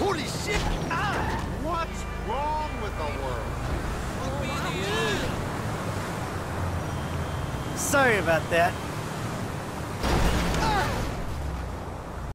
Holy shit! Ah, what's wrong with the world? Sorry about that.